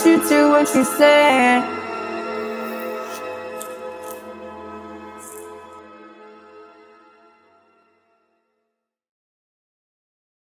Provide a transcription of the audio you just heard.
you do what you say.